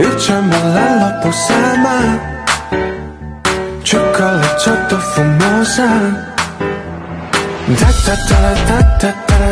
Echamela la posama Chocolate sotto fumosa Da da da da da da